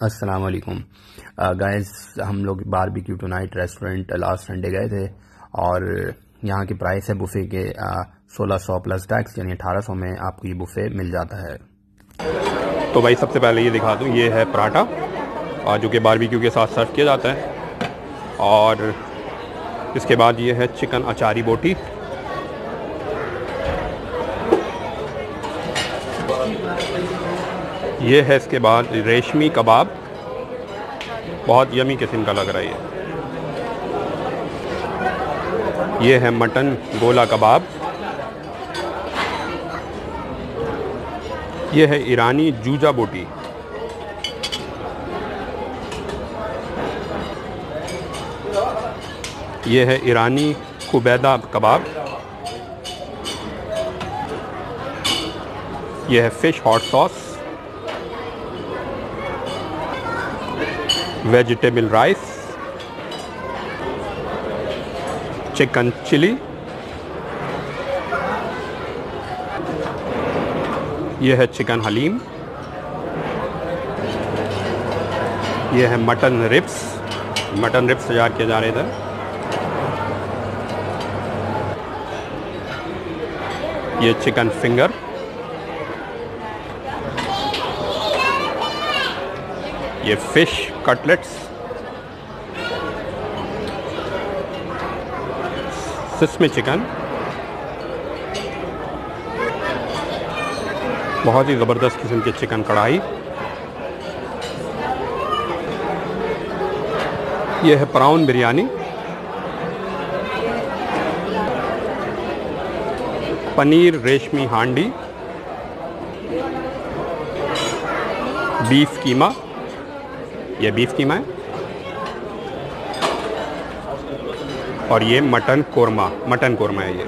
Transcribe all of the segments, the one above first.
अस्सलाम वालेकुम गाइस हम लोग Barbeque Tonight restaurant last Sunday गए थे और यहाँ की प्राइस है बुफे के सोलह सौ प्लस टैक्स यानी अठारह सौ में आपको ये बुफे मिल जाता है। तो भाई, सबसे पहले ये दिखा दूँ, ये है पराठा जो कि बारबेक्यू के साथ सर्व किया जाता है और इसके बाद ये है चिकन अचारी बोटी। ये है इसके बाद रेशमी कबाब। बहुत यमी किस्म का लग रहा है ये। ये है मटन गोला कबाब। ये है ईरानी जूजा बोटी। ये है ईरानी कुबैदा कबाब। ये है fish hot sauce. Vegetable rice chicken chilli यह है चिकन हलीम यह है मटन रिप्स मटन रिप्स तैयार किए जा रहे थे ये चिकन फिंगर ये फ़िश कटलेट्स सिस्मी चिकन बहुत ही ज़बरदस्त किस्म के चिकन कढ़ाई। ये है प्राउन बिरयानी पनीर रेशमी हांडी। बीफ कीमा। ये बीफ कीमा है और ये मटन कोरमा मटन कोरमा है ये।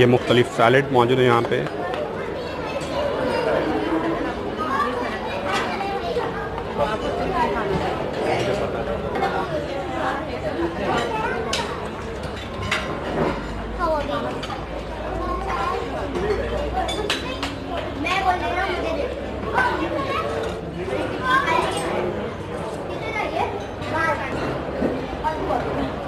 ये मुख्तलिफ़ सैलड मौजूद है यहाँ पे।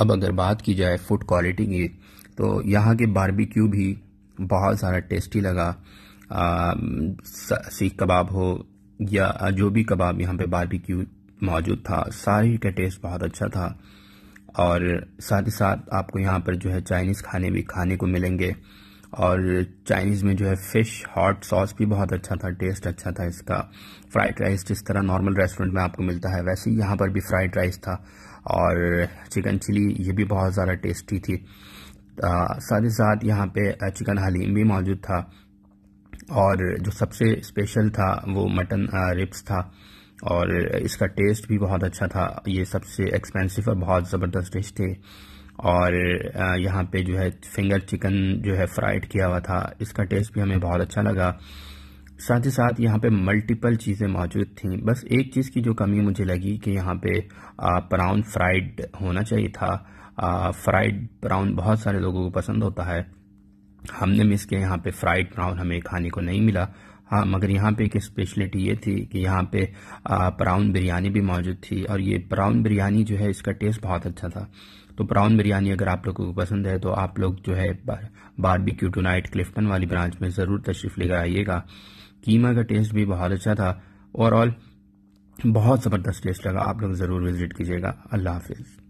अब अगर बात की जाए फ़ूड क्वालिटी की तो यहाँ के बारबेक्यू भी बहुत सारा टेस्टी लगा। सीख कबाब हो या जो भी कबाब यहाँ पे बारबेक्यू मौजूद था, सारे का टेस्ट बहुत अच्छा था। और साथ ही साथ आपको यहाँ पर जो है चाइनीज़ खाने भी खाने को मिलेंगे। और चाइनीज़ में जो है फ़िश हॉट सॉस भी बहुत अच्छा था टेस्ट अच्छा था इसका। फ्राइड राइस जिस तरह नॉर्मल रेस्टोरेंट में आपको मिलता है, वैसे ही यहाँ पर भी फ्राइड राइस था। और चिकन चिली ये भी बहुत ज़्यादा टेस्टी थी। साथ ही साथ यहाँ पे चिकन हलीम भी मौजूद था। और जो सबसे स्पेशल था, वो मटन रिप्स था। और इसका टेस्ट भी बहुत अच्छा था। ये सबसे एक्सपेंसिव और बहुत ज़बरदस्त डिश थे। और यहाँ पे जो है फिंगर चिकन जो है फ्राइड किया हुआ था। इसका टेस्ट भी हमें बहुत अच्छा लगा। साथ ही साथ यहाँ पे मल्टीपल चीज़ें मौजूद थी। बस एक चीज़ की जो कमी मुझे लगी कि यहाँ पे प्राउन फ्राइड होना चाहिए था। फ्राइड प्राउन बहुत सारे लोगों को पसंद होता है। हमने मिस किया यहाँ पे फ्राइड प्राउन हमें खाने को नहीं मिला। हाँ मगर यहाँ पे एक स्पेशलिटी ये थी कि यहाँ पे प्राउन बिरयानी भी मौजूद थी और ये प्राउन बिरयानी जो है इसका टेस्ट बहुत अच्छा था। तो प्राउन बिरयानी अगर आप लोगों को पसंद है तो आप लोग जो है बारबेक्यू टू नाइट क्लिफ्टन वाली ब्रांच में ज़रूर तशरीफ़ लेकर आइएगा। कीमा का टेस्ट भी बहुत अच्छा था। ओवरऑल बहुत ज़बरदस्त टेस्ट लगा। आप लोग ज़रूर विज़िट कीजिएगा। अल्लाह हाफिज़।